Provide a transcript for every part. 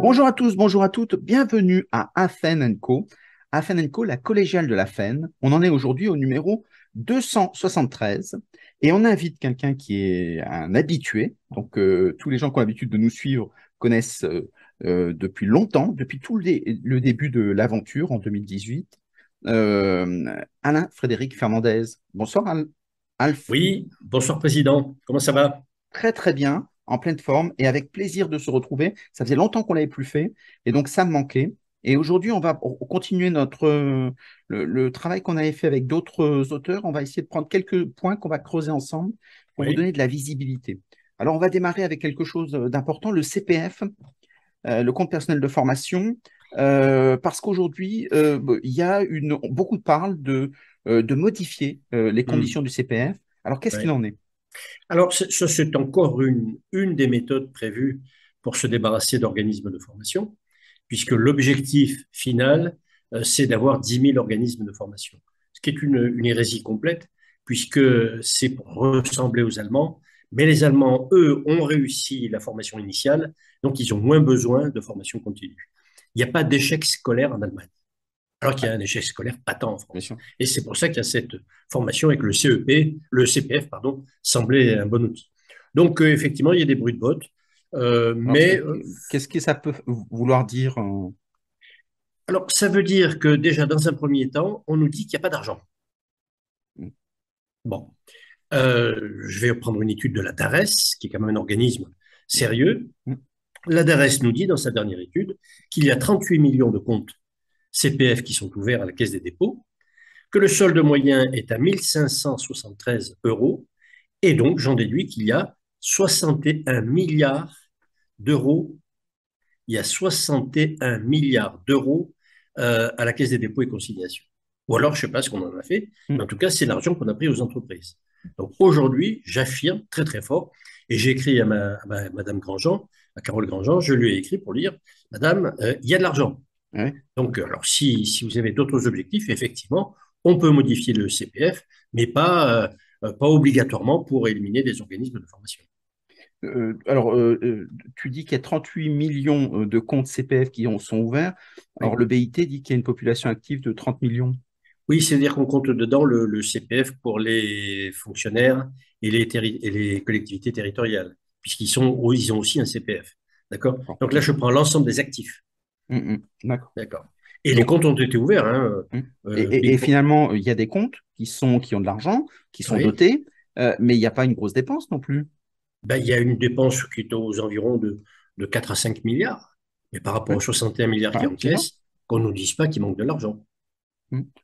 Bonjour à tous, bonjour à toutes, bienvenue à Afen Co. Afen Co, la collégiale de la FEN. On en est aujourd'hui au numéro 273 et on invite quelqu'un qui est un habitué. Donc euh, tous les gens qui ont l'habitude de nous suivre connaissent euh, euh, depuis longtemps, depuis tout le, début de l'aventure en 2018. Alain Frédéric Fernandez. Bonsoir Alf. Oui, bonsoir président. Comment ça va? Très très bien en pleine forme et avec plaisir de se retrouver. Ça faisait longtemps qu'on l'avait plus fait et donc ça me manquait. Et aujourd'hui, on va continuer notre le, travail qu'on avait fait avec d'autres auteurs. On va essayer de prendre quelques points qu'on va creuser ensemble pour vous donner de la visibilité. Alors, on va démarrer avec quelque chose d'important, le CPF, euh, le compte personnel de formation, euh, parce qu'aujourd'hui, euh, il y a une beaucoup parlent de de modifier les hmm. conditions du CPF. Alors, qu'est-ce qu'il en est? Alors, ça, c'est encore une, des méthodes prévues pour se débarrasser d'organismes de formation, puisque l'objectif final, euh, c'est d'avoir 10 000 organismes de formation, ce qui est une, une hérésie complète, puisque c'est pour ressembler aux Allemands, mais les Allemands, eux, ont réussi la formation initiale, donc ils ont moins besoin de formation continue. Il n'y a pas d'échec scolaire en Allemagne alors qu'il y a un échec scolaire patent en France. Et c'est pour ça qu'il y a cette formation et que le CEP, le CPF, pardon, semblait un bon outil. Donc, euh, effectivement, il y a des bruits de bottes. Euh, mais euh, qu'est-ce que ça peut vouloir dire Alors, ça veut dire que déjà, dans un premier temps, on nous dit qu'il n'y a pas d'argent. Mm. Bon. je vais prendre une étude de la DARES, qui est quand même un organisme sérieux. Mm. La DARES nous dit dans sa dernière étude qu'il y a 38 millions de comptes CPF qui sont ouverts à la Caisse des dépôts, que le solde moyen est à 1573 euros, et donc j'en déduis qu'il y a 61 milliards d'euros. Il y a 61 milliards d'euros euh, à la Caisse des dépôts et consignations. Ou alors, je ne sais pas ce qu'on en a fait, mais en tout cas, c'est l'argent qu'on a pris aux entreprises. Donc aujourd'hui, j'affirme très très fort, et j'ai écrit à, Madame Grandjean, à Carole Grandjean, je lui ai écrit pour dire, Madame, euh, il y a de l'argent. Donc, alors, si, si vous avez d'autres objectifs, effectivement, on peut modifier le CPF, mais pas, euh, pas obligatoirement pour éliminer des organismes de formation. Euh, alors, euh, tu dis qu'il y a 38 millions de comptes CPF qui ont, sont ouverts. Alors, le BIT dit qu'il y a une population active de 30 millions. Oui, c'est-à-dire qu'on compte dedans le, CPF pour les fonctionnaires et les, et les collectivités territoriales, puisqu'ils ils ont aussi un CPF. D'accord? Donc là, je prends l'ensemble des actifs. Mmh, mmh. D'accord. Et les comptes ont été ouverts. Hein, mmh. euh, et, finalement, il y a des comptes qui, sont, qui ont de l'argent, qui sont dotés, euh, mais il n'y a pas une grosse dépense non plus. Ben, il y a une dépense qui est aux environs de, de 4 à 5 milliards. Mais par rapport aux 61 milliards qui encaissent, qu'on ne nous dise pas qu'il manque de l'argent.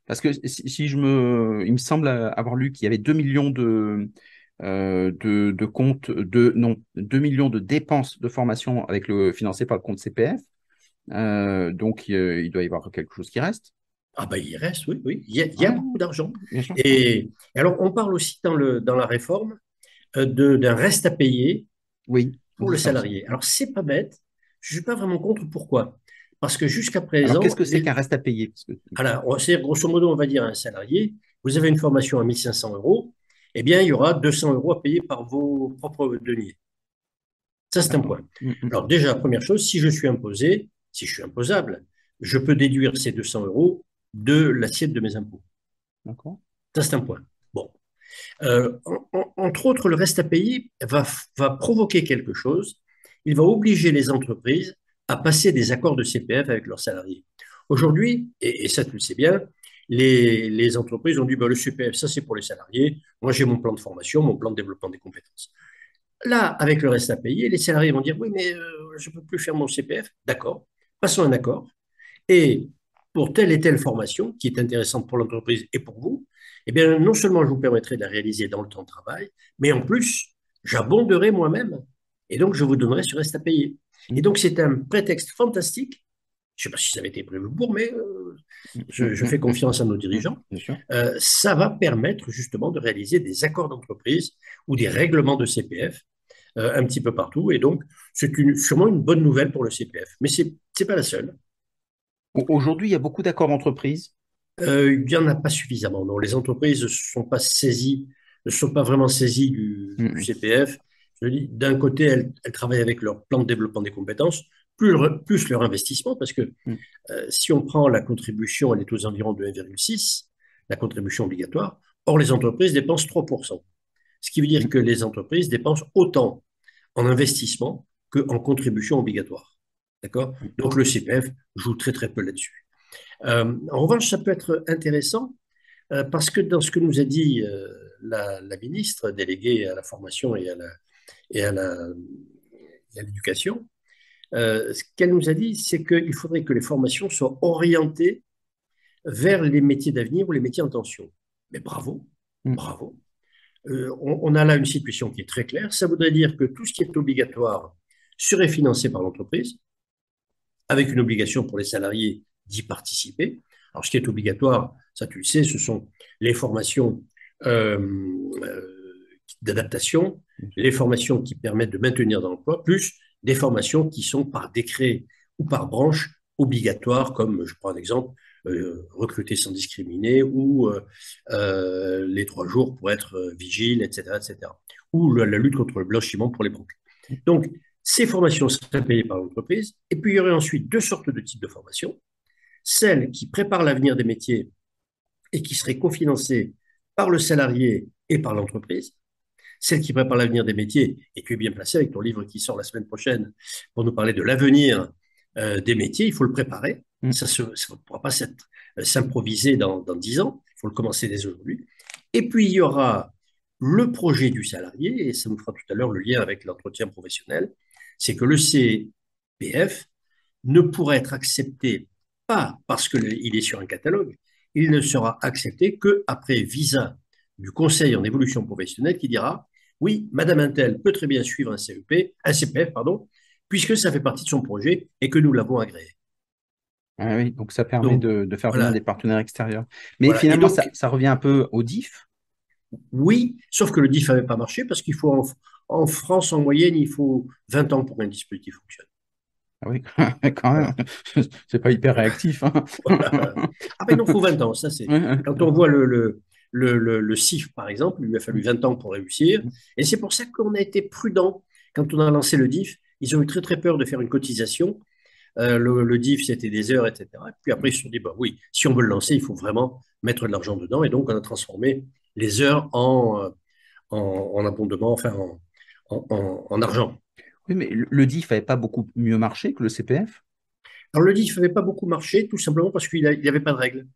Parce que si, je me, il me semble avoir lu qu'il y avait 2 millions de, euh, de, de, comptes, de, non, 2 millions de dépenses de formation avec le, financées par le compte CPF. Euh, donc, il doit y avoir quelque chose qui reste. Ah ben, il reste, oui, oui. Il y a, ah, beaucoup d'argent. Et, alors, on parle aussi dans, le, dans la réforme euh, d'un reste à payer oui, pour le salarié. Alors, c'est pas bête. Je ne suis pas vraiment contre. Pourquoi? Parce que jusqu'à présent. Qu'est-ce que c'est qu'un reste à payer? Alors, c'est grosso modo, on va dire à un salarié vous avez une formation à 1500 euros, eh bien, il y aura 200 euros à payer par vos propres deniers. Ça, c'est un point. Mm, mm. Alors, déjà, première chose, si je suis imposé, si je suis imposable, je peux déduire ces 200 euros de l'assiette de mes impôts. D'accord. Ça, c'est un point. Bon. Euh, entre autres, le reste à payer va, va provoquer quelque chose. Il va obliger les entreprises à passer des accords de CPF avec leurs salariés. Aujourd'hui, et, ça tu le sais bien, les, entreprises ont dit bah, le CPF, ça c'est pour les salariés. Moi j'ai mon plan de formation, mon plan de développement des compétences. Là, avec le reste à payer, les salariés vont dire oui, mais euh, je ne peux plus faire mon CPF. D'accord passons un accord. Et pour telle et telle formation qui est intéressante pour l'entreprise et pour vous, eh bien, non seulement je vous permettrai de la réaliser dans le temps de travail, mais en plus, j'abonderai moi-même. Et donc, je vous donnerai ce reste à payer. Et donc, c'est un prétexte fantastique. Je ne sais pas si ça avait été prévu pour, mais euh, je, fais confiance à nos dirigeants. Euh, ça va permettre justement de réaliser des accords d'entreprise ou des règlements de CPF euh, un petit peu partout. Et donc, c'est sûrement une bonne nouvelle pour le CPF. Mais ce n'est pas la seule. Aujourd'hui, il y a beaucoup d'accords d'entreprise euh, Il n'y en a pas suffisamment. Non. Les entreprises ne sont pas saisies, ne sont pas vraiment saisies du, CPF. Je dis, d'un côté, elles, travaillent avec leur plan de développement des compétences. plus, plus leur investissement, parce que mm. euh, si on prend la contribution, elle est aux environs de 1,6, la contribution obligatoire, or les entreprises dépensent 3%. Ce qui veut dire mm. que les entreprises dépensent autant en investissement qu'en contribution obligatoire. D'accord? Donc le CPF joue très très peu là-dessus. Euh, en revanche, ça peut être intéressant euh, parce que dans ce que nous a dit la, ministre déléguée à la formation et à la, et à l'éducation, euh, ce qu'elle nous a dit, c'est qu'il faudrait que les formations soient orientées vers les métiers d'avenir ou les métiers en tension. Mais bravo, mm. bravo. Euh, on, a là une situation qui est très claire. Ça voudrait dire que tout ce qui est obligatoire serait financé par l'entreprise, avec une obligation pour les salariés d'y participer. Alors, ce qui est obligatoire, ça tu le sais, ce sont les formations euh, d'adaptation, mm. les formations qui permettent de maintenir dans l'emploi, plus des formations qui sont par décret ou par branche obligatoires, comme je prends un exemple, euh, recruter sans discriminer ou euh, euh, les trois jours pour être vigile, etc., etc. Ou la, lutte contre le blanchiment pour les banques. Donc, ces formations seraient payées par l'entreprise. Et puis, il y aurait ensuite deux sortes de types de formations. Celles qui préparent l'avenir des métiers et qui seraient cofinancées par le salarié et par l'entreprise celle qui prépare l'avenir des métiers, et tu es bien placé avec ton livre qui sort la semaine prochaine pour nous parler de l'avenir euh, des métiers, il faut le préparer. Mm. Ça ne pourra pas euh, s'improviser dans dix ans, il faut le commencer dès aujourd'hui. Et puis, il y aura le projet du salarié, et ça nous fera tout à l'heure le lien avec l'entretien professionnel, c'est que le CPF ne pourra être accepté pas parce qu'il est sur un catalogue, il ne sera accepté qu'après visa du Conseil en évolution professionnelle qui dira oui, Madame Intel peut très bien suivre un CEP, un CPF, pardon, puisque ça fait partie de son projet et que nous l'avons agréé. Ah oui, donc ça permet de, faire venir des partenaires extérieurs. Mais finalement, ça, revient un peu au DIF Oui, sauf que le DIF n'avait pas marché parce qu'il faut, en, France, en moyenne, il faut 20 ans pour qu'un dispositif fonctionne. Ah oui, quand même, c'est pas hyper réactif. Hein. Ah mais non, il faut 20 ans, ça c'est. Quand on voit le, le, CIF, par exemple, il lui a fallu 20 ans pour réussir. Et c'est pour ça qu'on a été prudent quand on a lancé le DIF. Ils ont eu très très peur de faire une cotisation. Euh, le, DIF, c'était des heures, etc. Et puis après, ils se sont dit, bah oui, si on veut le lancer, il faut vraiment mettre de l'argent dedans. Et donc, on a transformé les heures en, euh, en, abondement, enfin en, argent. Oui, mais le DIF n'avait pas beaucoup mieux marché que le CPF Alors, le DIF n'avait pas beaucoup marché, tout simplement parce qu'il n'y avait pas de règles.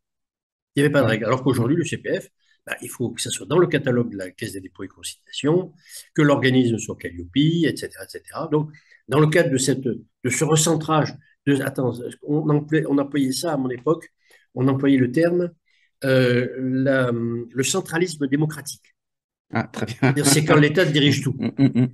Il n'y avait pas de règles. Alors qu'aujourd'hui, le CPF, bah, il faut que ça soit dans le catalogue de la Caisse des dépôts et consignations, que l'organisme soit Calliope, etc., etc. Donc, dans le cadre de, cette, de ce recentrage, de, attends, on, employait, on employait ça à mon époque, on employait le terme euh, le centralisme démocratique. Ah, très bien. C'est quand l'État dirige tout. Mm, mm, mm.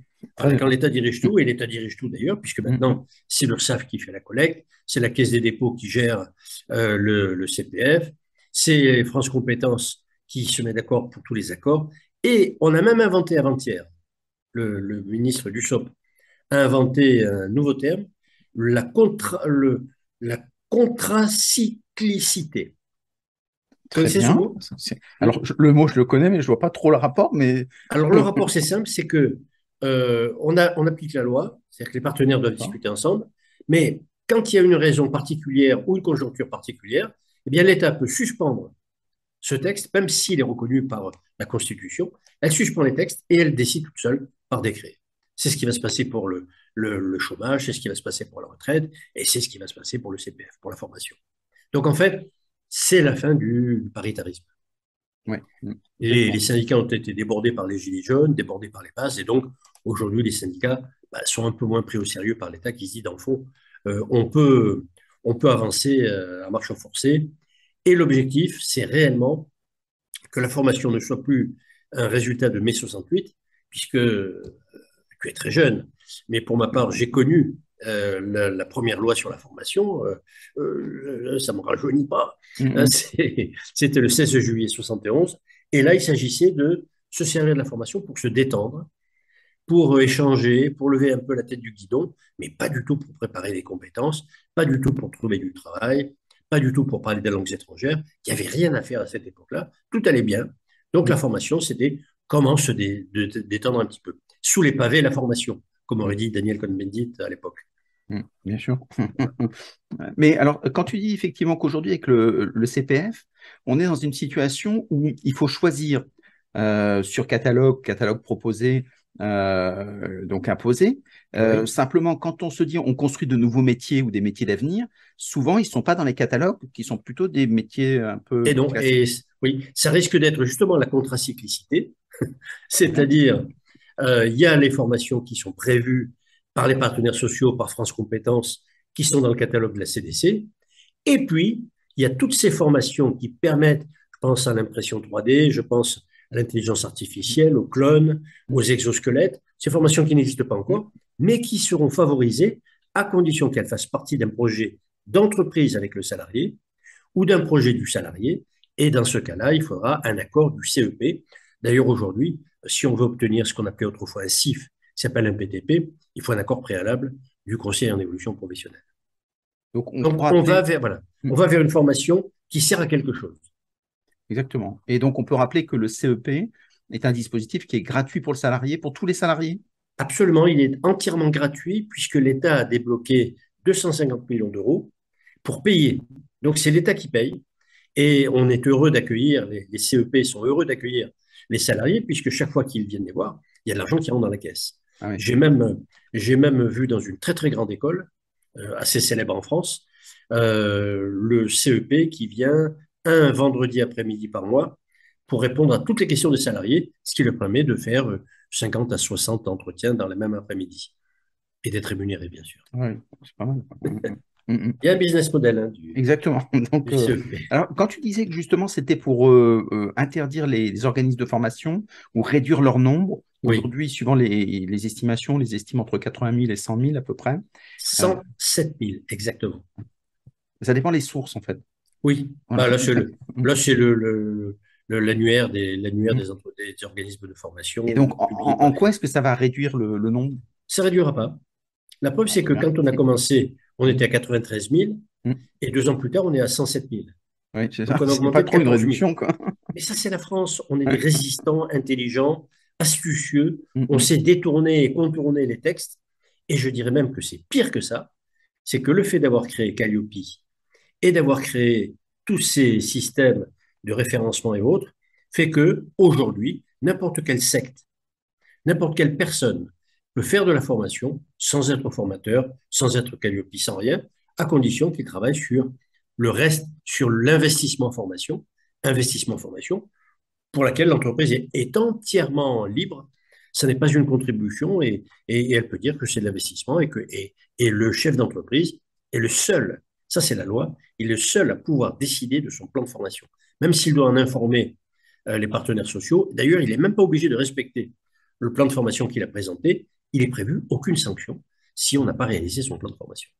quand l'État dirige tout, et l'État dirige tout d'ailleurs, puisque maintenant, c'est l'URSSAF qui fait la collecte, c'est la Caisse des dépôts qui gère euh, le, le, CPF, c'est France Compétences qui se met d'accord pour tous les accords. Et on a même inventé avant-hier, le, ministre Dussopt a inventé un nouveau terme, la, contra, le, la contracyclicité. Très bien. Mot Alors, le mot, je le connais, mais je ne vois pas trop le rapport. Mais... Alors, le rapport, c'est simple, c'est que euh, on, a, on applique la loi, c'est-à-dire que les partenaires doivent discuter ensemble, mais quand il y a une raison particulière ou une conjoncture particulière, eh bien, l'État peut suspendre ce texte, même s'il est reconnu par la Constitution, elle suspend les textes et elle décide toute seule par décret. C'est ce qui va se passer pour le, le, chômage, c'est ce qui va se passer pour la retraite et c'est ce qui va se passer pour le CPF, pour la formation. Donc en fait, c'est la fin du paritarisme. Ouais. Les, syndicats ont été débordés par les gilets jaunes, débordés par les bases, et donc aujourd'hui les syndicats bah, sont un peu moins pris au sérieux par l'État qui se dit dans le fond, euh, on, peut, on peut avancer euh, à marche forcée et l'objectif, c'est réellement que la formation ne soit plus un résultat de mai 68, puisque euh, tu es très jeune, mais pour ma part, j'ai connu euh, la, première loi sur la formation, euh, ça ne me rajeunit pas. Mm-hmm. Hein, c'était le 16 juillet 71. Et là, il s'agissait de se servir de la formation pour se détendre, pour échanger, pour lever un peu la tête du guidon, mais pas du tout pour préparer les compétences, pas du tout pour trouver du travail, pas du tout pour parler des langues étrangères. Il n'y avait rien à faire à cette époque-là. Tout allait bien. Donc la formation, c'était comment se détendre un petit peu. Sous les pavés, la formation, comme aurait dit Daniel Cohn-Bendit à l'époque. Mmh, bien sûr. Mais alors, quand tu dis effectivement qu'aujourd'hui, avec le, le, CPF, on est dans une situation où il faut choisir euh, sur catalogue, catalogue proposé, euh, donc imposé. Euh, oui. Simplement, quand on se dit on construit de nouveaux métiers ou des métiers d'avenir, souvent ils ne sont pas dans les catalogues, qui sont plutôt des métiers un peu. Et donc, et, oui, ça risque d'être justement la contracyclicité, c'est-à-dire il y a les formations qui sont prévues par les partenaires sociaux, par France Compétences, qui sont dans le catalogue de la CDC. Et puis, il y a toutes ces formations qui permettent, je pense à l'impression 3D, je pense à l'intelligence artificielle, aux clones, aux exosquelettes, ces formations qui n'existent pas encore, mais qui seront favorisées à condition qu'elles fassent partie d'un projet d'entreprise avec le salarié ou d'un projet du salarié. Et dans ce cas-là, il faudra un accord du CEP. D'ailleurs, aujourd'hui, si on veut obtenir ce qu'on appelait autrefois un CIF, qui s'appelle un PTP, il faut un accord préalable du conseil en évolution professionnelle. Donc, on, donc, on va vers, voilà, on va vers une formation qui sert à quelque chose. Exactement. Et donc, on peut rappeler que le CEP est un dispositif qui est gratuit pour le salarié, pour tous les salariés? Absolument, il est entièrement gratuit puisque l'État a débloqué 250 millions d'euros pour payer. Donc, c'est l'État qui paye. Et on est heureux d'accueillir, les, les, CEP sont heureux d'accueillir les salariés puisque chaque fois qu'ils viennent les voir, il y a de l'argent qui rentre dans la caisse. Ah oui. J'ai même, même vu dans une très très grande école, euh, assez célèbre en France, euh, le CEP qui vient un vendredi après-midi par mois pour répondre à toutes les questions des salariés, ce qui leur permet de faire 50 à 60 entretiens dans le même après-midi et d'être rémunéré, bien sûr. Oui, c'est pas mal. Il y a un business model. Hein, du, Exactement. Donc, euh, alors, quand tu disais que justement c'était pour euh, euh, interdire les, les, organismes de formation ou réduire leur nombre, oui. aujourd'hui, suivant les, les, estimations, les estiment entre 80 000 et 100 000 à peu près. 107 000, exactement. Ça dépend des sources, en fait. Oui, voilà. bah, là, c'est le, le, le, l'annuaire des, l'annuaire mmh. des, des, organismes de formation. Et donc, en, en quoi est-ce que ça va réduire le, nombre? Ça ne réduira pas. La preuve, c'est que quand on a commencé on était à 93 000 mmh. et deux ans plus tard, on est à 107 000. Oui, c'est ça. C'est pas trop une réduction, quoi. Mais ça, c'est la France. On est des résistants, intelligents, astucieux. Mmh. On sait détourner et contourner les textes. Et je dirais même que c'est pire que ça. C'est que le fait d'avoir créé Calliope et d'avoir créé tous ces systèmes de référencement et autres fait que aujourd'hui, n'importe quelle secte, n'importe quelle personne peut faire de la formation sans être formateur, sans être Calliope, sans rien, à condition qu'il travaille sur le reste, sur l'investissement formation, investissement formation, pour laquelle l'entreprise est, entièrement libre. Ce n'est pas une contribution et, elle peut dire que c'est de l'investissement et que le chef d'entreprise est le seul, ça c'est la loi, il est le seul à pouvoir décider de son plan de formation, même s'il doit en informer euh, les partenaires sociaux. D'ailleurs, il n'est même pas obligé de respecter le plan de formation qu'il a présenté, il est prévu aucune sanction si on n'a pas réalisé son plan de formation.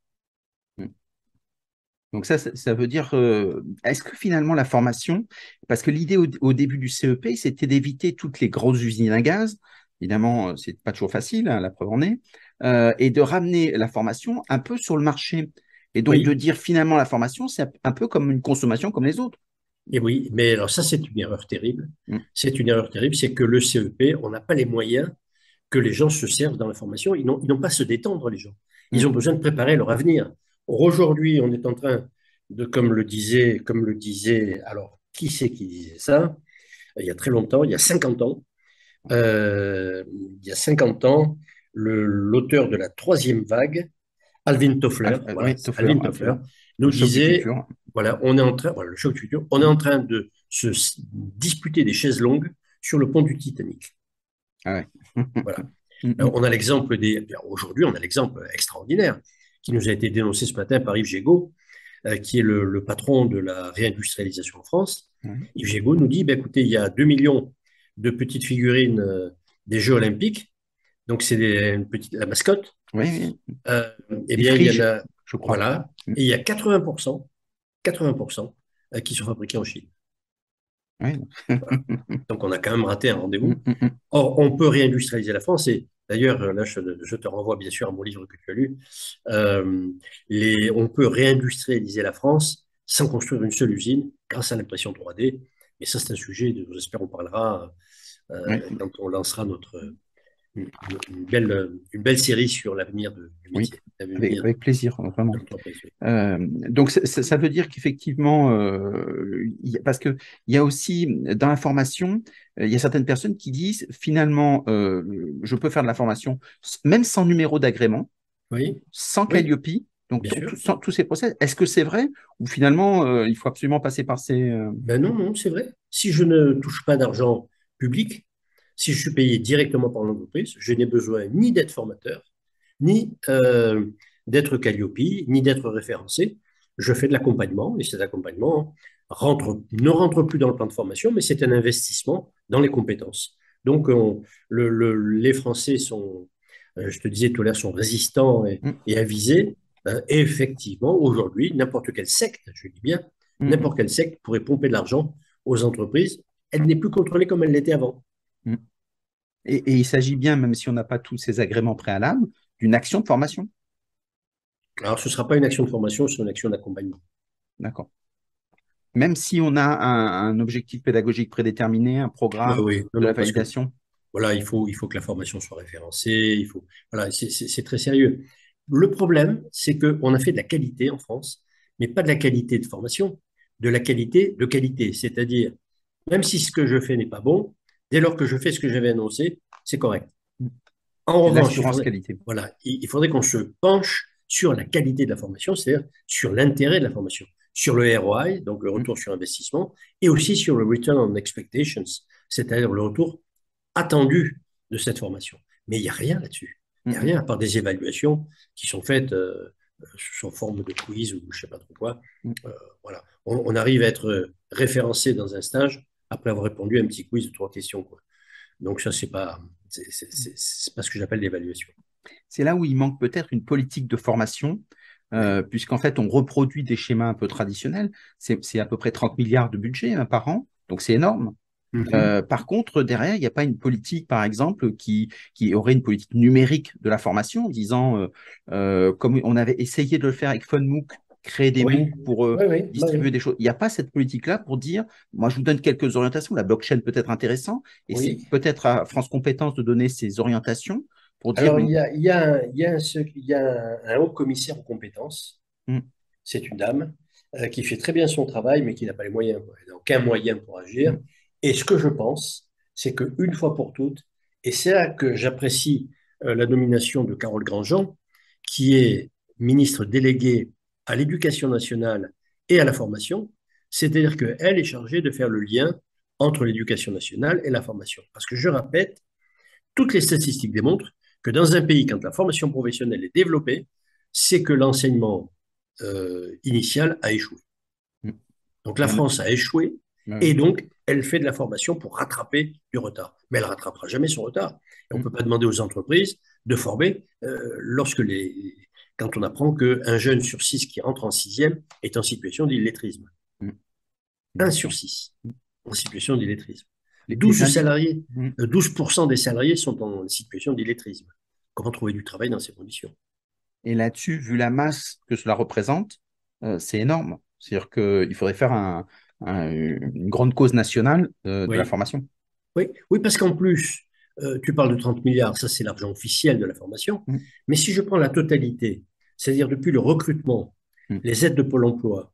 Donc ça, ça veut dire, euh, est-ce que finalement la formation, parce que l'idée au, au, début du CEP, c'était d'éviter toutes les grosses usines à gaz, évidemment, euh, c'est pas toujours facile, hein, la preuve en est, euh, et de ramener la formation un peu sur le marché. Et donc oui. de dire finalement la formation, c'est un peu comme une consommation comme les autres. Et oui, mais alors ça, c'est une erreur terrible. Hmm. C'est une erreur terrible, c'est que le CEP, on n'a pas les moyens que les gens se servent dans la formation. Ils n'ont pas à se détendre, les gens. Ils ont besoin de préparer leur avenir. Aujourd'hui, on est en train de, comme le disait, comme le disait, alors, qui c'est qui disait ça? Il y a très longtemps, il y a 50 ans, euh, il y a 50 ans, l'auteur de la troisième vague, Alvin Toffler, ah, voilà, oui, Toffler, Alvin Toffler nous disait, voilà, on est en train, voilà, le choc futur, on est en train de se disputer des chaises longues sur le pont du Titanic. Ah ouais. voilà. Alors, on a l'exemple des. Aujourd'hui, on a l'exemple extraordinaire qui nous a été dénoncé ce matin par Yves Gégaud, euh, qui est le, le, patron de la réindustrialisation en France. Mmh. Yves Gégaud nous dit bah, écoutez, il y a 2 millions de petites figurines euh, des Jeux Olympiques, donc c'est la mascotte. Oui. Euh, eh bien, il y a. Je crois. Voilà. Mmh. Et il y a 80%, 80% euh, qui sont fabriqués en Chine. Oui. Donc on a quand même raté un rendez-vous. Mm, mm, mm. Or, on peut réindustrialiser la France et d'ailleurs, là je, je, te renvoie bien sûr à mon livre que tu as lu. Euh, les, on peut réindustrialiser la France sans construire une seule usine grâce à l'impression 3D. Mais ça, c'est un sujet dont j'espère on parlera euh, quand on lancera notre, une, belle, une belle série sur l'avenir du métier. Oui, avec, plaisir, vraiment. Euh, donc, ça, veut dire qu'effectivement, euh, parce qu'il y a aussi dans la formation, il y a certaines personnes qui disent finalement, je peux faire de la formation même sans numéro d'agrément, oui. sans Calliope. Donc, tous ces procès, est-ce que c'est vrai ou finalement, il faut absolument passer par ces. Ben non, non, c'est vrai. Si je ne touche pas d'argent public, si je suis payé directement par l'entreprise, je n'ai besoin ni d'être formateur, ni euh, d'être Calliope, ni d'être référencé. Je fais de l'accompagnement et cet accompagnement rentre, ne rentre plus dans le plan de formation, mais c'est un investissement dans les compétences. Donc, les Français sont, euh, je te disais tout à l'heure, sont résistants et, mm. avisés. Euh, et effectivement, aujourd'hui, n'importe quelle secte, je dis bien, mm. n'importe quelle secte pourrait pomper de l'argent aux entreprises. Elle n'est plus contrôlée comme elle l'était avant. Et, il s'agit bien, même si on n'a pas tous ces agréments préalables, d'une action de formation. Alors, ce ne sera pas une action de formation, c'est une action d'accompagnement. D'accord. Même si on a un, objectif pédagogique prédéterminé, un programme de la validation. voilà, il faut, il faut que la formation soit référencée. Il faut, voilà, c'est très sérieux. Le problème, c'est qu'on a fait de la qualité en France, mais pas de la qualité de formation, de la qualité de qualité. C'est-à-dire, même si ce que je fais n'est pas bon, dès lors que je fais ce que j'avais annoncé, c'est correct. En revanche, il faudrait, qualité. Voilà, il faudrait qu'on se penche sur la qualité de la formation, c'est-à-dire sur l'intérêt de la formation, sur le ROI, donc le retour sur investissement, et aussi sur le return on expectations, c'est-à-dire le retour attendu de cette formation. Mais il n'y a rien là-dessus. Il n'y a rien à part des évaluations qui sont faites euh, sous forme de quiz ou je ne sais pas trop quoi. Mm. Euh, voilà. on, arrive à être référencé dans un stage après avoir répondu à un petit quiz de trois questions. Quoi. Donc ça, c'est pas, c'est pas ce que j'appelle l'évaluation. C'est là où il manque peut-être une politique de formation, euh, puisqu'en fait, on reproduit des schémas un peu traditionnels. C'est à peu près 30 milliards de budget hein, par an, donc c'est énorme. Mm-hmm. Euh, par contre, derrière, il n'y a pas une politique, par exemple, qui, qui aurait une politique numérique de la formation, disant, euh, comme on avait essayé de le faire avec FunMOOC créer des oui. pour euh, distribuer des choses. Il n'y a pas cette politique-là pour dire, moi je vous donne quelques orientations, la blockchain peut être intéressant, et c'est peut-être à France Compétences de donner ces orientations pour dire... Alors, il y a, il y a, il y a, un, il y a un, haut commissaire aux compétences, hmm. c'est une dame, euh, qui fait très bien son travail, mais qui n'a pas les moyens, elle n'a aucun moyen pour agir. Hmm. Et ce que je pense, c'est qu'une fois pour toutes, et c'est là que j'apprécie euh, la nomination de Carole Grandjean, qui est ministre déléguée à l'éducation nationale et à la formation, c'est-à-dire qu'elle est chargée de faire le lien entre l'éducation nationale et la formation. Parce que je répète, toutes les statistiques démontrent que dans un pays, quand la formation professionnelle est développée, c'est que l'enseignement euh, initial a échoué. Mm. Donc la France a échoué et donc elle fait de la formation pour rattraper du retard. Mais elle ne rattrapera jamais son retard. Et on ne mm. peut pas demander aux entreprises de former euh, lorsque les, quand on apprend qu'un jeune sur six qui entre en sixième est en situation d'illettrisme. Mm. Un sur six en situation d'illettrisme. 12 salariés, 12% mm. des salariés sont en situation d'illettrisme. Comment trouver du travail dans ces conditions? Et là-dessus, vu la masse que cela représente, euh, c'est énorme. C'est-à-dire qu'il faudrait faire une grande cause nationale euh, de la formation. Oui, oui parce qu'en plus, euh, tu parles de 30 milliards, ça c'est l'argent officiel de la formation. Mm. Mais si je prends la totalité, c'est-à-dire depuis le recrutement, mm. les aides de Pôle emploi,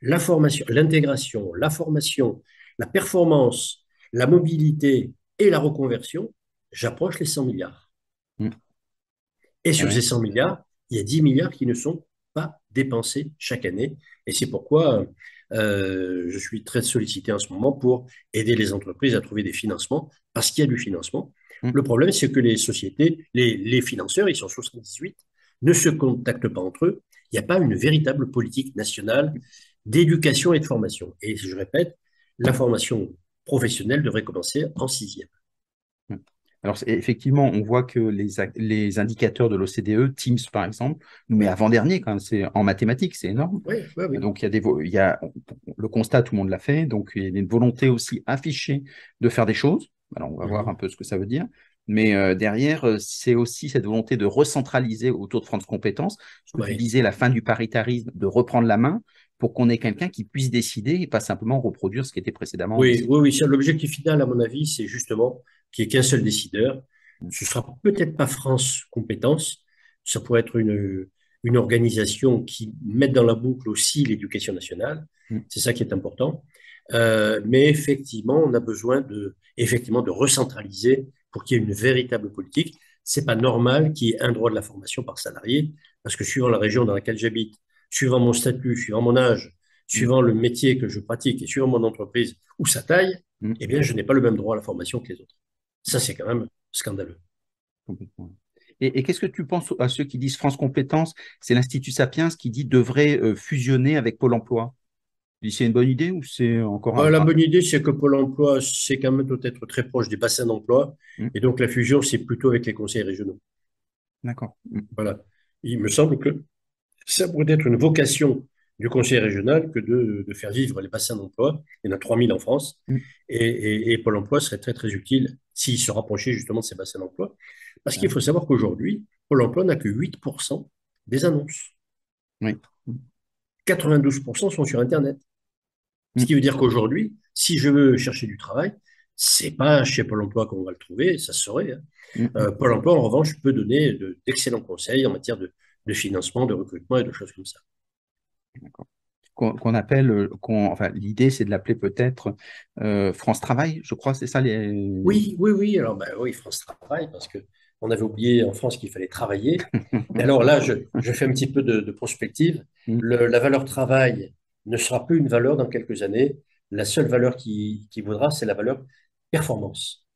la formation, l'intégration, la formation, la performance, la mobilité et la reconversion, j'approche les 100 milliards. Mm. Et sur ces 100 milliards, il y a 10 milliards qui ne sont pas dépensés chaque année. Et c'est pourquoi euh, je suis très sollicité en ce moment pour aider les entreprises à trouver des financements, parce qu'il y a du financement. Mmh. Le problème, c'est que les sociétés, les, financeurs, ils sont 78, ne se contactent pas entre eux. Il n'y a pas une véritable politique nationale d'éducation et de formation. Et je répète, la formation professionnelle devrait commencer en sixième. Mmh. Alors, effectivement, on voit que les, les indicateurs de l'OCDE, Teams par exemple, nous met avant-dernier quand même, c'est en mathématiques, c'est énorme. Donc, il y, a des, il y a le constat, tout le monde l'a fait, donc il y a une volonté aussi affichée de faire des choses. Alors, on va voir un peu ce que ça veut dire. Mais euh, derrière, euh, c'est aussi cette volonté de recentraliser autour de France Compétences, ce que tu disais, la fin du paritarisme, de reprendre la main pour qu'on ait quelqu'un qui puisse décider et pas simplement reproduire ce qui était précédemment. Oui, oui, oui. L'objectif final, à mon avis, c'est justement qu'il n'y ait qu'un seul décideur Ce sera peut-être pas France Compétences, ça pourrait être une, une organisation qui mette dans la boucle aussi l'éducation nationale. Mm. C'est ça qui est important. Euh, mais effectivement, on a besoin de, effectivement, de recentraliser pour qu'il y ait une véritable politique. C'est pas normal qu'il y ait un droit de la formation par salarié, parce que suivant la région dans laquelle j'habite, suivant mon statut, suivant mon âge, suivant le métier que je pratique et suivant mon entreprise ou sa taille, mm. eh bien, je n'ai pas le même droit à la formation que les autres. Ça, c'est quand même scandaleux. Et, qu'est-ce que tu penses à ceux qui disent France Compétences C'est l'Institut Sapiens qui dit devrait euh, fusionner avec Pôle emploi? C'est une bonne idée ou c'est encore un... La bonne idée, c'est que Pôle emploi, c'est quand même peut-être très proche des bassins d'emploi. Mm. Et donc, la fusion, c'est plutôt avec les conseils régionaux. D'accord. Mm. Voilà. Il me semble que ça pourrait être une vocation du conseil régional que de, faire vivre les bassins d'emploi. Il y en a 3000 en France. Mm. Et, Pôle emploi serait très, très utile s'il se rapprochait justement de ces bassins d'emploi. Parce qu'il faut savoir qu'aujourd'hui, Pôle emploi n'a que 8% des annonces. Oui. 92% sont sur Internet. Ce mm. qui veut dire qu'aujourd'hui, si je veux chercher du travail, c'est pas chez Pôle emploi qu'on va le trouver, ça se saurait. Hein. Mm. Euh, Pôle emploi, en revanche, peut donner d'excellents conseils en matière de, financement, de recrutement et de choses comme ça. Qu'on appelle, euh, enfin, l'idée, c'est de l'appeler peut-être euh, France Travail, je crois, c'est ça les. Oui, oui, oui. Alors, ben, oui, France Travail, parce que on avait oublié en France qu'il fallait travailler. alors là, je, fais un petit peu de, prospective. Mm. la valeur travail ne sera plus une valeur dans quelques années. La seule valeur qui, qui vaudra, c'est la valeur performance.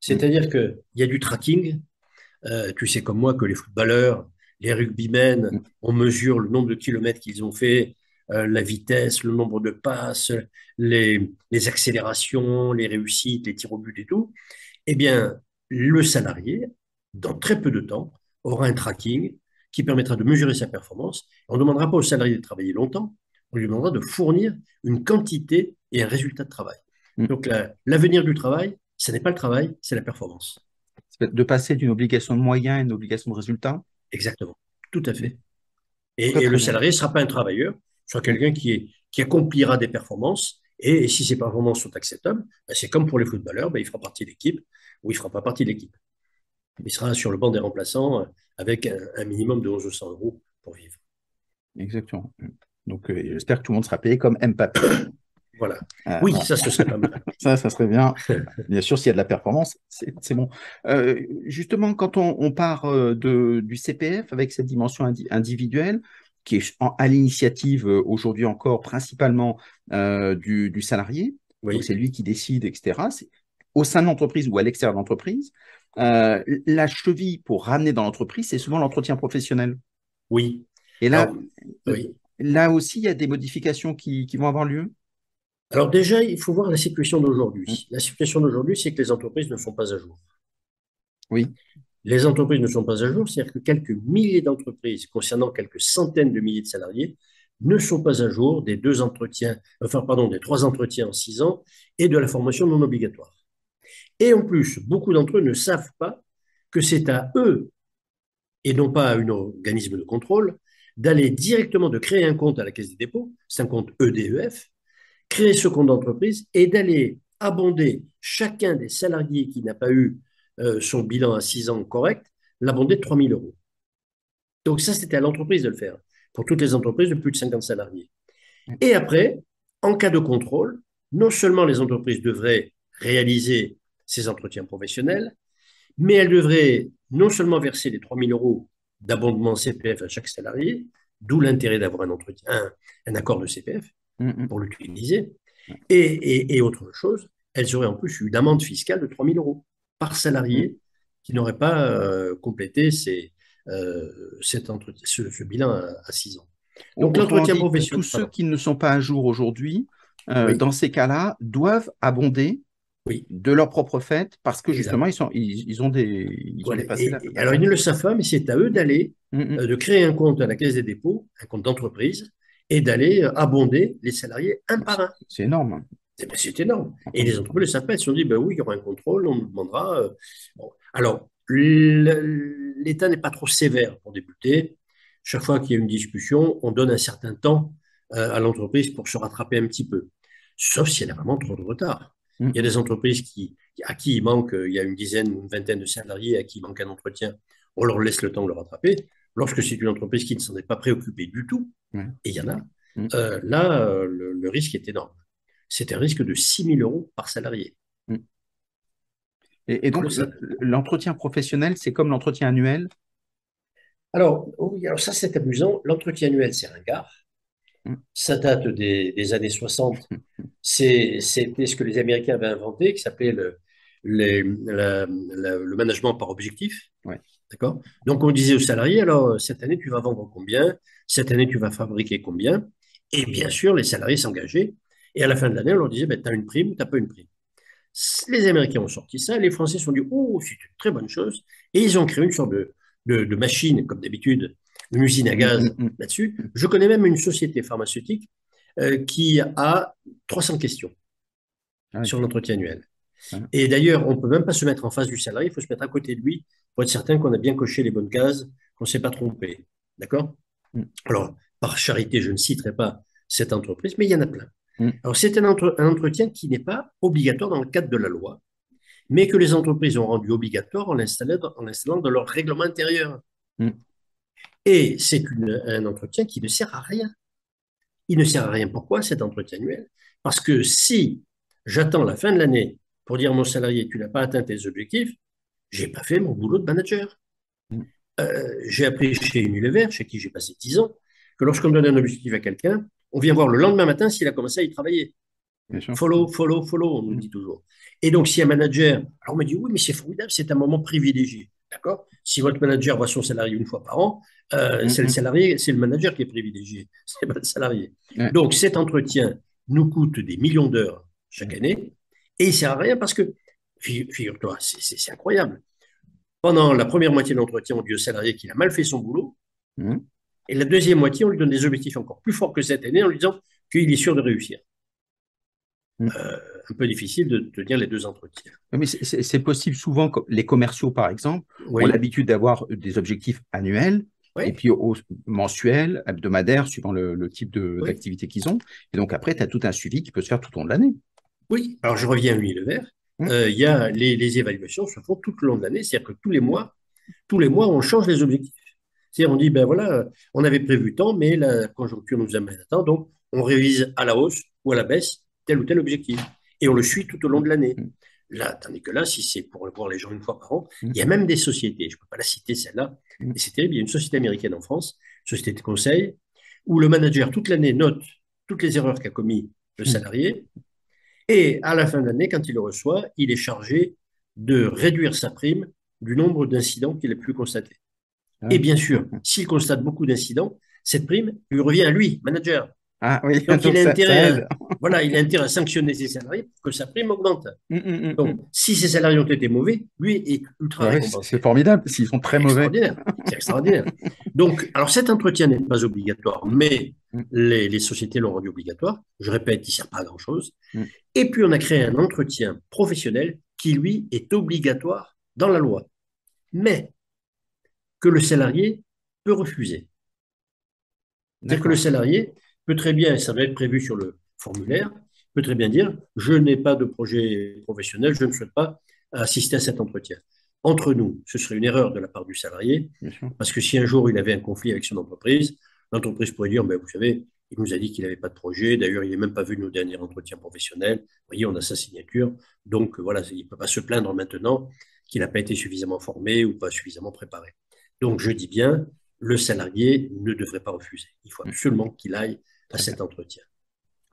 C'est-à-dire qu'il y a du tracking. Euh, tu sais comme moi que les footballeurs, les rugbymen, on mesure le nombre de kilomètres qu'ils ont fait, euh, la vitesse, le nombre de passes, les, les, accélérations, les réussites, les tirs au but et tout. Eh bien, le salarié, dans très peu de temps, aura un tracking qui permettra de mesurer sa performance. On ne demandera pas au salarié de travailler longtemps, on lui demandera de fournir une quantité et un résultat de travail. Mm. Donc l'avenir du travail, ce n'est pas le travail, c'est la performance. De passer d'une obligation de moyens à une obligation de résultat Exactement, tout à fait. Et, le salarié ne sera pas un travailleur, sera quelqu'un qui, qui accomplira des performances, et, si ces performances sont acceptables, ben, c'est comme pour les footballeurs, ben, il fera partie de l'équipe ou il ne fera pas partie de l'équipe. Il sera sur le banc des remplaçants euh, avec un, minimum de 1100 euros pour vivre. Exactement. Donc, euh, j'espère que tout le monde sera payé comme Mbappé. Voilà. Euh, oui, ça, ce serait pas mal. ça, ça serait bien. Bien sûr, s'il y a de la performance, c'est bon. Euh, justement, quand on, part de, du CPF avec cette dimension individuelle, qui est à l'initiative aujourd'hui encore principalement du, salarié, donc c'est lui qui décide, etc. Au sein de l'entreprise ou à l'extérieur de l'entreprise, la cheville pour ramener dans l'entreprise, c'est souvent l'entretien professionnel. Oui. Et là, oui. Là aussi, il y a des modifications qui, vont avoir lieu? Alors déjà, il faut voir la situation d'aujourd'hui. Mmh. La situation d'aujourd'hui, c'est que les entreprises ne sont pas à jour. Oui. Les entreprises ne sont pas à jour, c'est-à-dire que quelques milliers d'entreprises concernant quelques centaines de milliers de salariés ne sont pas à jour des deux entretiens, enfin pardon, des trois entretiens en six ans et de la formation non obligatoire. Et en plus, beaucoup d'entre eux ne savent pas que c'est à eux et non pas à un organisme de contrôle d'aller directement, de créer un compte à la Caisse des dépôts, c'est un compte EDEF, créer ce compte d'entreprise et d'aller abonder chacun des salariés qui n'a pas eu euh, son bilan à 6 ans correct, l'abonder de 3 000 euros. Donc ça, c'était à l'entreprise de le faire, pour toutes les entreprises de plus de 50 salariés. Et après, en cas de contrôle, non seulement les entreprises devraient réaliser ces entretiens professionnels, mais elles devraient non seulement verser les 3 000 euros d'abondement CPF à chaque salarié, d'où l'intérêt d'avoir un accord de CPF mm, mm. pour l'utiliser. Et, autre chose, elles auraient en plus eu une amende fiscale de 3 000 euros par salarié mm. qui n'aurait pas euh, complété euh, cet ce, bilan à, 6 ans. Donc l'entretien professionnel. Tous ceux qui ne sont pas à jour aujourd'hui, euh, dans ces cas-là, doivent abonder oui. de leur propre fait, parce que justement, ils, sont, ils, ont des. Ils ont dépassé alors, ils ne le savent pas, mais c'est à eux d'aller, mm, mm. Euh, de créer un compte à la Caisse des dépôts, un compte d'entreprise, et d'aller euh, abonder les salariés un par un. C'est énorme. Eh ben, c'est énorme. Et les entreprises le savent Ils se sont dit, ben oui, il y aura un contrôle, on nous demandera. Euh, alors, l'État n'est pas trop sévère pour débuter. Chaque fois qu'il y a une discussion, on donne un certain temps à l'entreprise pour se rattraper un petit peu. Sauf si elle a vraiment trop de retard. Mm. Il y a des entreprises qui, à qui il manque, il y a une dizaine ou une vingtaine de salariés à qui il manque un entretien, on leur laisse le temps de le rattraper. Lorsque c'est une entreprise qui ne s'en est pas préoccupée du tout, et il y en a, mm. euh, là, euh, le, risque est énorme. C'est un risque de 6 000 euros par salarié. Mm. Et, donc, l'entretien professionnel, c'est comme l'entretien annuel? Alors, oui, alors ça, c'est amusant. L'entretien annuel, c'est ringard. Ça date des, années 60. C'était ce que les Américains avaient inventé, qui s'appelait le, le management par objectif. Ouais. D'accord? Donc, on disait aux salariés, alors, cette année, tu vas vendre combien? Cette année, tu vas fabriquer combien? Et bien sûr, les salariés s'engageaient. Et à la fin de l'année, on leur disait, ben, tu as une prime ou tu n'as pas une prime? Les Américains ont sorti ça, les Français se sont dit, oh, c'est une très bonne chose. Et ils ont créé une sorte de, de, machine, comme d'habitude, une usine à gaz là-dessus. Je connais même une société pharmaceutique euh, qui a 300 questions ah sur l'entretien annuel. Et d'ailleurs, on ne peut même pas se mettre en face du salarié, il faut se mettre à côté de lui pour être certain qu'on a bien coché les bonnes cases, qu'on ne s'est pas trompé. D'accord? Mm. Alors, par charité, je ne citerai pas cette entreprise, mais il y en a plein. Mm. Alors, c'est un, entretien qui n'est pas obligatoire dans le cadre de la loi, mais que les entreprises ont rendu obligatoire en l'installant dans leur règlement intérieur. Mm. Et c'est un entretien qui ne sert à rien. Il ne sert à rien. Pourquoi cet entretien annuel? Parce que si j'attends la fin de l'année pour dire à mon salarié, tu n'as pas atteint tes objectifs, j'ai pas fait mon boulot de manager. Mm. Euh, j'ai appris chez Unilever, chez qui j'ai passé 10 ans, que lorsqu'on donne un objectif à quelqu'un, on vient voir le lendemain matin s'il a commencé à y travailler. Follow, follow, follow, on nous mm. dit toujours. Et donc, si un manager, alors on me dit, oui, mais c'est formidable, c'est un moment privilégié. D'accord? Si votre manager voit son salarié une fois par an, euh, mm, c'est le salarié, c'est le manager qui est privilégié, c'est pas le salarié. Donc, cet entretien nous coûte des millions d'heures chaque année et il ne sert à rien parce que, figure-toi, c'est incroyable. Pendant la première moitié de l'entretien, on dit au salarié qu'il a mal fait son boulot. Mmh. Et la deuxième moitié, on lui donne des objectifs encore plus forts que cette année en lui disant qu'il est sûr de réussir. Mmh. Euh, un peu difficile de tenir les deux entretiens. Mais c'est possible souvent, les commerciaux par exemple, ont l'habitude d'avoir des objectifs annuels et puis mensuels, hebdomadaires, suivant le, type d'activité qu'ils ont. Et donc après, tu as tout un suivi qui peut se faire tout au long de l'année. Oui, alors je reviens à l'univers. Mmh. Euh, y a les, évaluations se font tout le long de l'année, c'est-à-dire que tous les mois, tous les mois, on change les objectifs. C'est-à-dire on dit ben voilà, on avait prévu tant, mais la conjoncture nous amène à tant, donc on révise à la hausse ou à la baisse tel ou tel objectif, et on le suit tout au long de l'année. Mmh. Là, tandis que là, si c'est pour voir les gens une fois par an, mmh. il y a même des sociétés, je ne peux pas la citer celle-là, mais c'est terrible, il y a une société américaine en France, société de conseil, où le manager toute l'année note toutes les erreurs qu'a commis le salarié, et à la fin de l'année, quand il le reçoit, il est chargé de réduire sa prime du nombre d'incidents qu'il a pu constater. Ah et bien sûr, s'il constate beaucoup d'incidents, cette prime lui revient à lui, manager. Ah, oui. Donc, il, a intérêt à, voilà, il a intérêt à sanctionner ses salariés pour que sa prime augmente. Mm, mm, mm, Donc, si ses salariés ont été mauvais, lui est ultra. C'est formidable s'ils sont très mauvais. C'est extraordinaire. Donc, alors cet entretien n'est pas obligatoire, mais les, sociétés l'ont rendu obligatoire. Je répète, il ne sert pas à grand-chose. Et puis, on a créé un entretien professionnel qui, lui, est obligatoire dans la loi, mais que le salarié peut refuser. C'est-à-dire que le salarié peut très bien, et ça va être prévu sur le formulaire, peut très bien dire je n'ai pas de projet professionnel, je ne souhaite pas assister à cet entretien. Entre nous, ce serait une erreur de la part du salarié, parce que si un jour il avait un conflit avec son entreprise, l'entreprise pourrait dire ben, vous savez, il nous a dit qu'il n'avait pas de projet. D'ailleurs, il n'est même pas vu nos derniers entretiens professionnels. Vous voyez, on a sa signature. Donc, voilà, il ne peut pas se plaindre maintenant qu'il n'a pas été suffisamment formé ou pas suffisamment préparé. Donc, je dis bien, le salarié ne devrait pas refuser. Il faut absolument qu'il aille à cet entretien.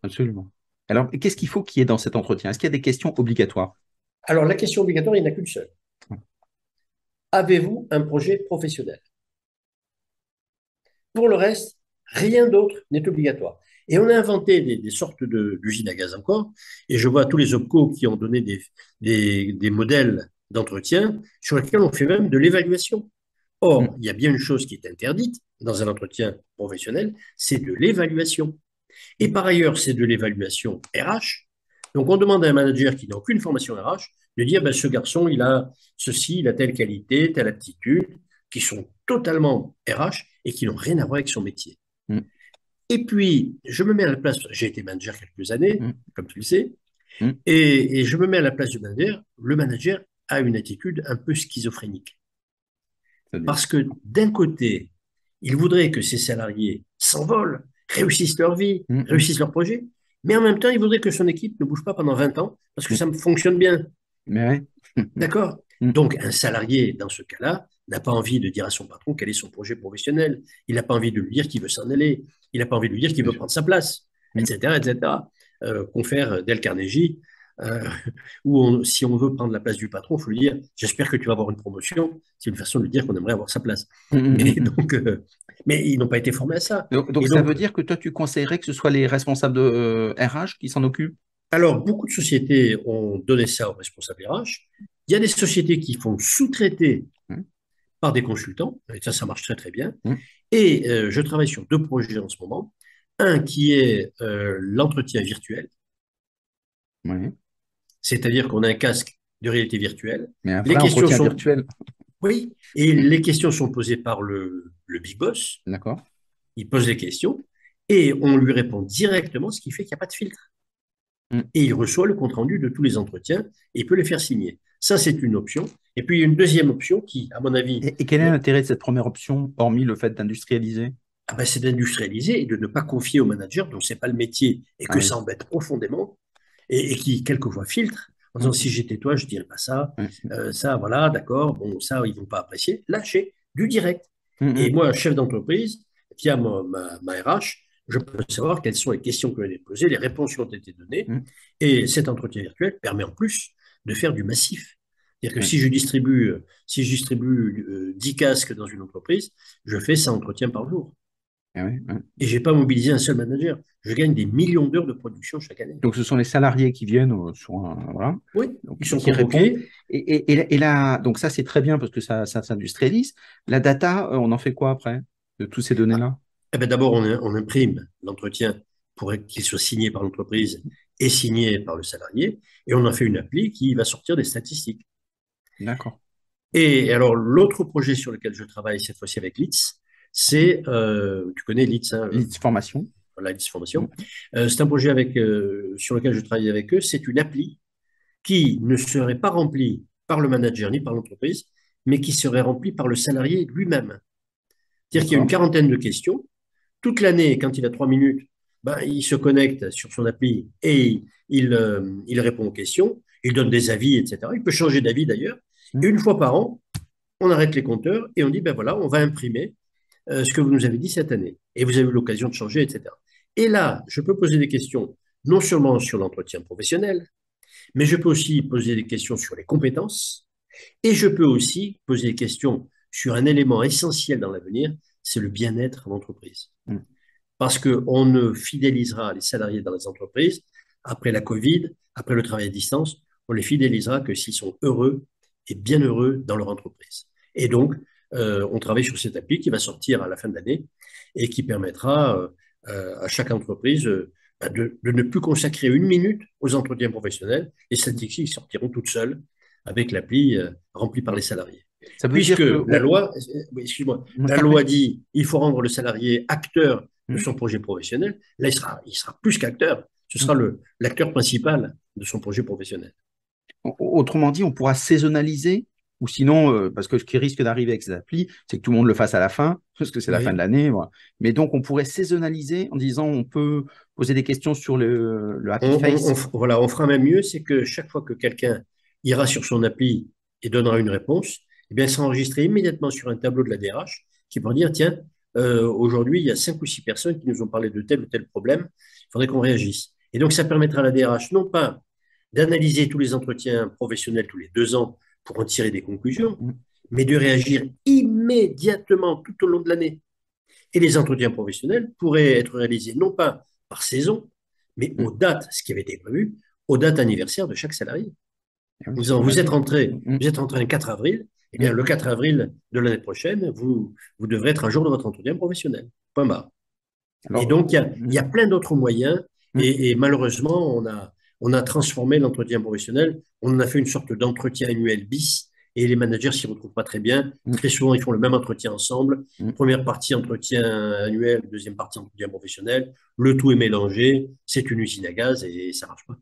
Absolument. Alors, qu'est-ce qu'il faut qu'il y ait dans cet entretien? Est-ce qu'il y a des questions obligatoires? Alors, la question obligatoire, il n'y en a qu'une seule. Avez-vous un projet professionnel? Pour le reste, rien d'autre n'est obligatoire. Et on a inventé des, sortes d'usines à gaz encore, et je vois tous les OPCO qui ont donné des, des modèles d'entretien sur lesquels on fait même de l'évaluation. Or, mm. il y a bien une chose qui est interdite dans un entretien professionnel, c'est de l'évaluation. Et par ailleurs, c'est de l'évaluation RH. Donc, on demande à un manager qui n'a aucune formation RH de dire, ben, ce garçon, il a ceci, il a telle qualité, telle aptitude, qui sont totalement RH et qui n'ont rien à voir avec son métier. Mm. Et puis, je me mets à la place, j'ai été manager quelques années, mm. comme tu le sais, Mm. Et, je me mets à la place du manager. Le manager a une attitude un peu schizophrénique. Parce que d'un côté, il voudrait que ses salariés s'envolent, réussissent leur vie, mm, mm. réussissent leur projet, mais en même temps, il voudrait que son équipe ne bouge pas pendant 20 ans parce que ça fonctionne bien. D'accord? Donc, un salarié, dans ce cas-là, n'a pas envie de dire à son patron quel est son projet professionnel. Il n'a pas envie de lui dire qu'il veut s'en aller. Il n'a pas envie de lui dire qu'il veut prendre sa place, etc. etc. Euh, confère Del Carnegie, euh, où si on veut prendre la place du patron, il faut lui dire J'espère que tu vas avoir une promotion. C'est une façon de lui dire qu'on aimerait avoir sa place. Mmh, mmh, mmh, donc, euh, mais ils n'ont pas été formés à ça. Donc, ça veut dire que toi, tu conseillerais que ce soit les responsables de RH qui s'en occupent? Alors, beaucoup de sociétés ont donné ça aux responsables RH. Il y a des sociétés qui font sous-traiter par des consultants, et ça, ça marche très très bien. Et je travaille sur deux projets en ce moment. Un qui est euh, l'entretien virtuel. C'est-à-dire qu'on a un casque de réalité virtuelle. Mais un les questions sont... virtuel. Oui, et les questions sont posées par le, le big boss. D'accord. Il pose les questions et on lui répond directement, ce qui fait qu'il n'y a pas de filtre. Mm. Et il reçoit le compte-rendu de tous les entretiens et il peut les faire signer. Ça, c'est une option. Et puis, il y a une deuxième option qui, à mon avis... Et, et quel est l'intérêt de cette première option, hormis le fait d'industrialiser? Ah ben, c'est d'industrialiser et de ne pas confier au manager dont ce n'est pas le métier et que ah ça embête profondément et, qui, quelquefois, filtre en disant si j'étais toi, je dirais pas ça, euh, ça, voilà, d'accord, bon, ça, ils vont pas apprécier. Lâcher du direct. Mm, mm. Et moi, chef d'entreprise, via ma, ma, RH, je peux savoir quelles sont les questions que j'ai posées, les réponses qui ont été données. Mm. Et cet entretien virtuel permet en plus de faire du massif. C'est-à-dire que si je distribue, si je distribue 10 euh, casques dans une entreprise, je fais 100 entretiens par jour. Ah et je n'ai pas mobilisé un seul manager. Je gagne des millions d'heures de production chaque année. Donc, ce sont les salariés qui viennent sur un. Voilà. Oui, donc, ils sont qui. Et, là, donc ça, c'est très bien parce que ça, ça s'industrialise. La data, euh, on en fait quoi après de toutes ces données-là? Eh ben, D'abord, on, on, imprime l'entretien pour qu'il soit signé par l'entreprise et signé par le salarié. Et on en fait une appli qui va sortir des statistiques. D'accord. Et alors, l'autre projet sur lequel je travaille cette fois-ci avec l'ITS, c'est, euh, tu connais LITS, hein, Formation. Voilà, LITS Formation. Euh, c'est un projet avec, euh, sur lequel je travaille avec eux. C'est une appli qui ne serait pas remplie par le manager ni par l'entreprise, mais qui serait remplie par le salarié lui-même. C'est-à-dire qu'il y a une quarantaine de questions. Toute l'année, quand il a trois minutes, ben, il se connecte sur son appli et il, il, répond aux questions, il donne des avis, etc. Il peut changer d'avis d'ailleurs. Et une fois par an, on arrête les compteurs et on dit, ben voilà, on va imprimer euh, ce que vous nous avez dit cette année. Et vous avez eu l'occasion de changer, etc. Et là, je peux poser des questions non seulement sur l'entretien professionnel, mais je peux aussi poser des questions sur les compétences, et je peux aussi poser des questions sur un élément essentiel dans l'avenir, c'est le bien-être en entreprise. Mm. Parce qu'on ne fidélisera les salariés dans les entreprises après la Covid, après le travail à distance, on les fidélisera que s'ils sont heureux et bien heureux dans leur entreprise. Et donc, euh, on travaille sur cette appli qui va sortir à la fin de l'année et qui permettra euh, euh, à chaque entreprise bah, de, ne plus consacrer une minute aux entretiens professionnels. Les statistiques sortiront toutes seules avec l'appli remplie par les salariés. Ça veut Puisque dire que... la loi, excuse-moi, la loi dit il faut rendre le salarié acteur de son projet professionnel. Là, il sera, il sera plus qu'acteur. Ce sera l'acteur principal de son projet professionnel. Autrement dit, on pourra saisonnaliser ou sinon, euh, parce que ce qui risque d'arriver avec ces applis, c'est que tout le monde le fasse à la fin, parce que c'est la fin de l'année. Mais donc, on pourrait saisonnaliser en disant on peut poser des questions sur le, Happy Face. voilà, on fera même mieux, c'est que chaque fois que quelqu'un ira sur son appli et donnera une réponse, eh bien, sera enregistré immédiatement sur un tableau de la DRH qui pourra dire tiens, euh, aujourd'hui, il y a cinq ou six personnes qui nous ont parlé de tel ou tel problème, il faudrait qu'on réagisse. Et donc, ça permettra à la DRH non pas d'analyser tous les entretiens professionnels tous les deux ans pour en tirer des conclusions, mm. mais de réagir immédiatement tout au long de l'année. Et les entretiens professionnels pourraient être réalisés non pas par saison, mais mm. aux dates, ce qui avait été prévu, aux dates anniversaires de chaque salarié. Ah vous, vous, êtes rentré, mm. vous êtes rentré le 4 avril, et eh bien, le 4 avril de l'année prochaine, vous, vous devrez être un jour de votre entretien professionnel. Point barre. et donc, il y a, plein d'autres moyens, et, malheureusement, on a, on a transformé l'entretien professionnel, on en a fait une sorte d'entretien annuel bis, et les managers s'y retrouvent pas très bien. Mm. Très souvent, ils font le même entretien ensemble. Mm. Première partie, entretien annuel, deuxième partie, entretien professionnel. Le tout est mélangé, c'est une usine à gaz et ça marche pas.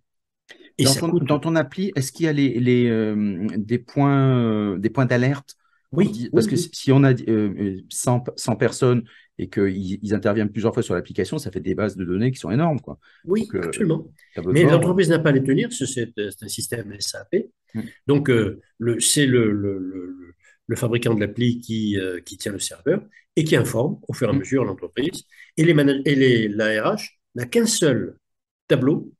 Et Dans ça ton, coûte. dans ton appli, est-ce qu'il y a les, les, euh, des points, euh, des points d'alerte Oui, Parce que oui. si on a euh, euh, 100, 100 personnes et qu'ils ils interviennent plusieurs fois sur l'application, ça fait des bases de données qui sont énormes, quoi. Oui, Donc, euh, absolument. Mais l'entreprise n'a pas à les tenir, c'est un système SAP. Mm. Donc, euh, c'est le, le- le- le fabricant de l'appli qui, euh, qui tient le serveur et qui informe au fur et à Mm. mesure l'entreprise. Et, les manag- et les, la RH n'a qu'un seul tableau,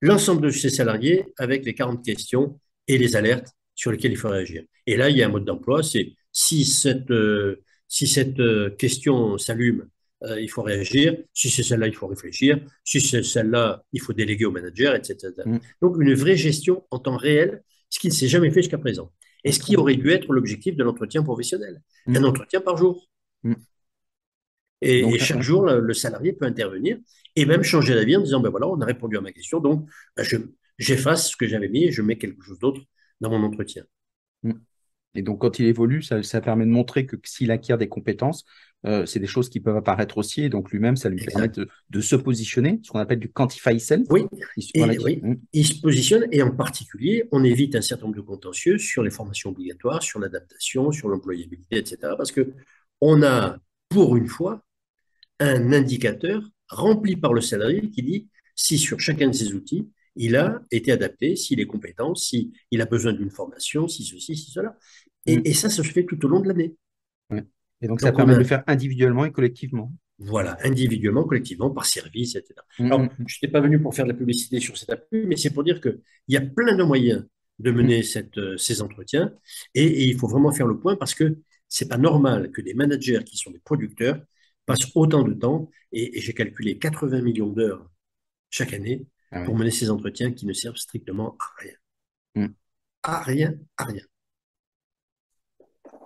l'ensemble de ses salariés avec les 40 questions et les alertes sur lesquelles il faut réagir. Et là, il y a un mode d'emploi, c'est si cette, euh, si cette euh, question s'allume, euh, il faut réagir. Si c'est celle-là, il faut réfléchir. Si c'est celle-là, il faut déléguer au manager, etc. Mm. Donc, une vraie gestion en temps réel, ce qui ne s'est jamais fait jusqu'à présent. Et ce qui aurait dû être l'objectif de l'entretien professionnel. Mm. Un entretien par jour. Mm. Et, Donc, et chaque jour, le, le salarié peut intervenir et même changer d'avis en disant, ben voilà, on a répondu à ma question, donc ben, je, j'efface ce que j'avais mis et je mets quelque chose d'autre dans mon entretien. Et donc, quand il évolue, ça, ça permet de montrer que s'il acquiert des compétences, euh, c'est des choses qui peuvent apparaître aussi. Et donc, lui-même, ça lui permet de, de se positionner, ce qu'on appelle du quantify self. Oui, Il- et voilà, oui. Mm. il se positionne et en particulier, on évite un certain nombre de contentieux sur les formations obligatoires, sur l'adaptation, sur l'employabilité, etc. Parce que on a, pour une fois, un indicateur rempli par le salarié qui dit si sur chacun de ces outils, il a été adapté, s'il est compétent, s'il a besoin d'une formation, si ceci, si cela. Et, Mm. et ça, ça se fait tout au long de l'année. Et donc, ça Donc, permet a- de le faire individuellement et collectivement. Voilà, individuellement, collectivement, par service, etc. Mm, Alors, mm, je n'étais pas venu pour faire de la publicité sur cette appli, mais c'est pour dire qu'il y a plein de moyens de mener cette, euh, ces entretiens et, et il faut vraiment faire le point parce que c'est pas normal que des managers qui sont des producteurs passent autant de temps et, et j'ai calculé 80 millions d'heures chaque année Ah ouais. pour mener ces entretiens qui ne servent strictement à rien. Mm. À rien, à rien.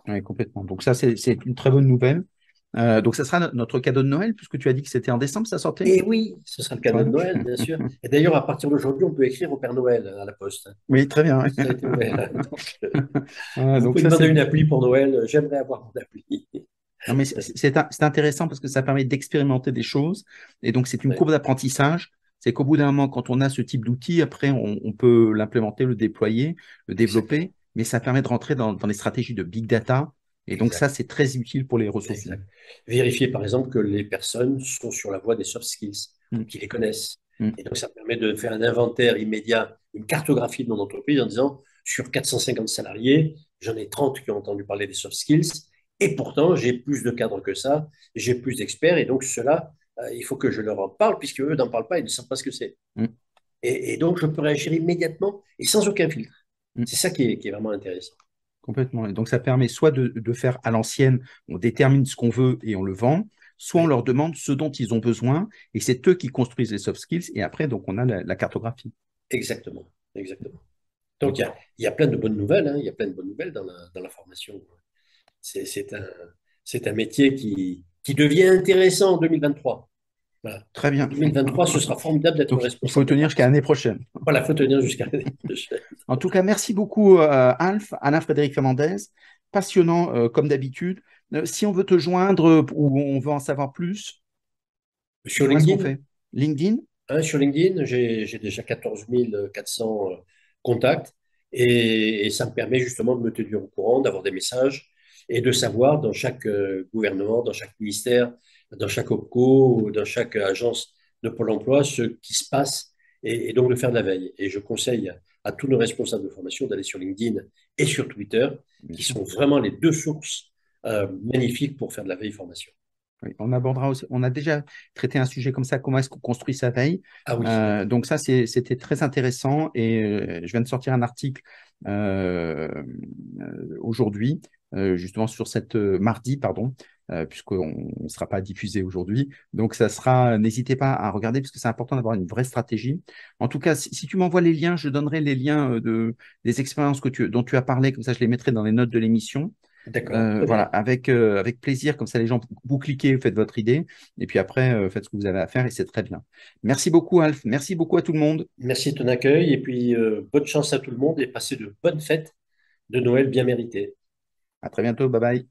Ouais, complètement. Donc, ça, c'est une très bonne nouvelle. Euh, donc, ça sera no- notre cadeau de Noël, puisque tu as dit que c'était en décembre, ça sortait? Et oui, ce sera le cadeau de. Noël, bien sûr. Et d'ailleurs, à partir d'aujourd'hui, on peut écrire au Père Noël à la poste. Oui, très bien. Ça a été ouvert. Donc, Voilà, Vous donc pouvez ça, demander c'est- une appli pour Noël. J'aimerais avoir mon appli. Non, mais c'est intéressant parce que ça permet d'expérimenter des choses. Et donc, c'est une Ouais. courbe d'apprentissage. C'est qu'au bout d'un moment, quand on a ce type d'outil, après, on, on peut l'implémenter, le déployer, le développer. Mais ça permet de rentrer dans, dans les stratégies de big data. Et donc, Exact. ça, c'est très utile pour les ressources humaines. Vérifier, par exemple, que les personnes sont sur la voie des soft skills, Mm. qu'ils les connaissent. Mm. Et donc, ça permet de faire un inventaire immédiat, une cartographie de mon entreprise en disant sur 450 salariés, j'en ai 30 qui ont entendu parler des soft skills. Et pourtant, j'ai plus de cadres que ça, j'ai plus d'experts. Et donc, cela, il faut que je leur en parle, puisque eux n'en parlent pas, ils ne savent pas ce que c'est. Mm. Et, et donc, je peux réagir immédiatement et sans aucun filtre. Mm. C'est ça qui est, qui est vraiment intéressant. Complètement. Et donc, ça permet soit de, de faire à l'ancienne, on détermine ce qu'on veut et on le vend, soit on leur demande ce dont ils ont besoin et c'est eux qui construisent les soft skills. Et après, donc, on a la, la cartographie. Exactement, exactement. Donc il y a, il y a plein de bonnes nouvelles, hein, il y a plein de bonnes nouvelles dans la, dans la formation. C'est un, c'est un métier qui, qui devient intéressant en 2023. Voilà. Très bien. 2023, ce sera formidable d'être Donc, il responsable. faut tenir jusqu'à l'année prochaine. Voilà, il faut tenir jusqu'à l'année prochaine. En tout cas, merci beaucoup, euh, Alf, Alain Frédéric Fernandez. Passionnant, euh, comme d'habitude. Euh, si on veut te joindre ou on veut en savoir plus, Sur LinkedIn, fait LinkedIn? Hein, sur LinkedIn, j'ai, déjà 14 400 euh, contacts et, et ça me permet justement de me tenir au courant, d'avoir des messages et de savoir dans chaque euh, gouvernement, dans chaque ministère, dans chaque OPCO, ou dans chaque agence de Pôle emploi, ce qui se passe et, et donc de faire de la veille. Et je conseille à, tous nos responsables de formation d'aller sur LinkedIn et sur Twitter, qui sont vraiment les deux sources euh, magnifiques pour faire de la veille formation. Oui, on abordera aussi, on a déjà traité un sujet comme ça, comment est-ce qu'on construit sa veille. Ah oui, Euh, donc ça, c'était très intéressant et euh, je viens de sortir un article euh, aujourd'hui, justement sur cette euh, mardi, pardon, euh, puisqu'on ne sera pas diffusé aujourd'hui. Donc ça sera, n'hésitez pas à regarder parce que c'est important d'avoir une vraie stratégie. En tout cas, si, si tu m'envoies les liens, je donnerai les liens euh, de, des expériences que tu, dont tu as parlé, comme ça je les mettrai dans les notes de l'émission. d'accord. Euh, voilà, avec, euh, avec plaisir, comme ça les gens, vous cliquez, vous faites votre idée, et puis après, euh, faites ce que vous avez à faire, et c'est très bien. Merci beaucoup, Alf. Merci beaucoup à tout le monde. Merci de ton accueil et puis euh, bonne chance à tout le monde et passez de bonnes fêtes de Noël bien méritées. À très bientôt. Bye bye.